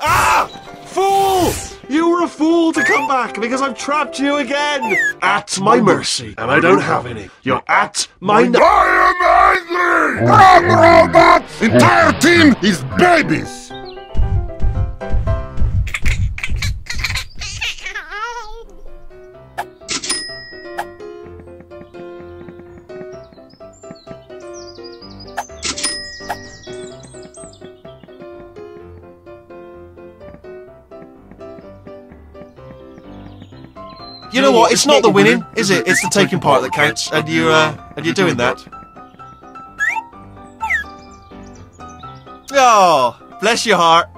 Ah! Fool! You were a fool to come back because I've trapped you again! At my mercy, and I don't have any. You're at my. I am angry! Robots! Entire team is babies! You know what? It's not the winning, is it? It's the taking part that counts, and you, uh, and you're doing that. Oh, bless your heart.